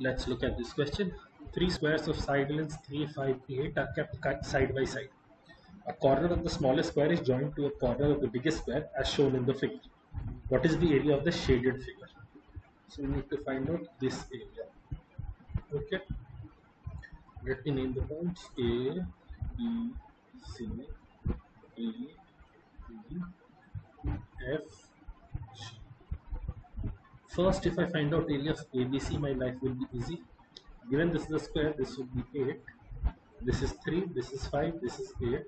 Let's look at this question. Three squares of side lengths 3, 5, 8 are kept side by side. A corner of the smallest square is joined to a corner of the biggest square as shown in the figure. What is the area of the shaded figure? So we need to find out this area. Okay. Let me name the points A, B, C, D, E, F, First, if I find out area of ABC, my life will be easy. Given this is a square, this would be 8. This is 3, this is 5, this is 8.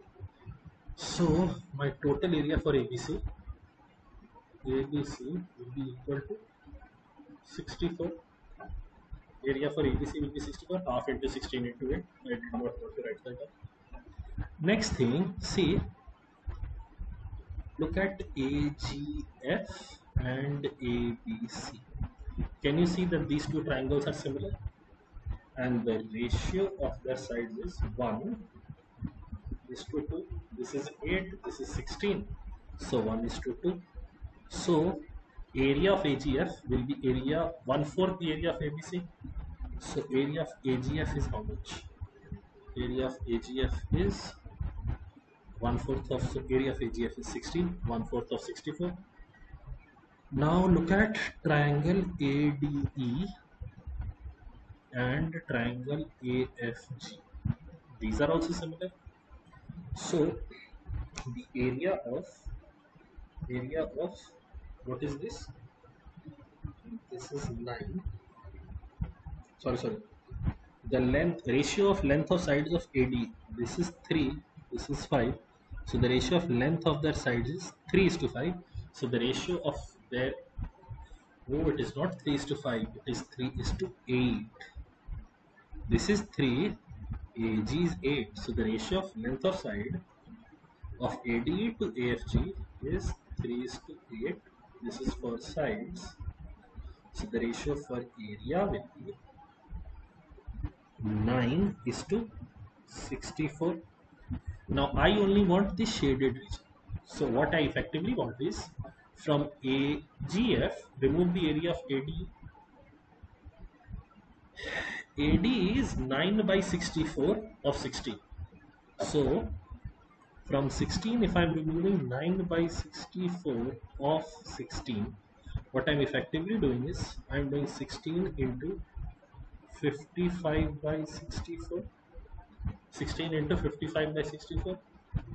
So, my total area for ABC, ABC will be equal to 64. Area for ABC will be 64, half into 16 into 8. I did not to write that. Next thing, see, look at AGF and ABC. Can you see that these two triangles are similar? And the ratio of their sides is 1 is to 2. This is 8, this is 16. So 1 is to 2. So area of AGF will be area 1 fourth the area of ABC. So area of AGF is how much? Area of AGF is 1 fourth of so area of AGF is 16, 1 fourth of 64 now look at triangle ADE and triangle AFG. These are also similar. So the area of area of what is this? This is 9. Sorry, sorry. The length ratio of length of sides of AD. This is 3. This is 5. So the ratio of length of their sides is 3 is to 5. So the ratio of there oh it is not 3 is to 5 it is 3 is to 8 this is 3 AG is 8 so the ratio of length of side of AD to AFG is 3 is to 8 this is for sides. So the ratio for area will be 9 is to 64 now I only want the shaded region. So what I effectively want is from AGF, remove the area of AD. AD is 9 by 64 of 16. So, from 16, if I'm removing 9 by 64 of 16, what I'm effectively doing is I'm doing 16 into 55 by 64. 16 into 55 by 64.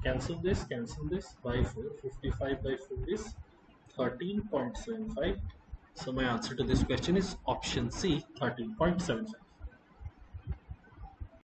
Cancel this, cancel this by 4. 55 by 4 is 13.75 so my answer to this question is option C 13.75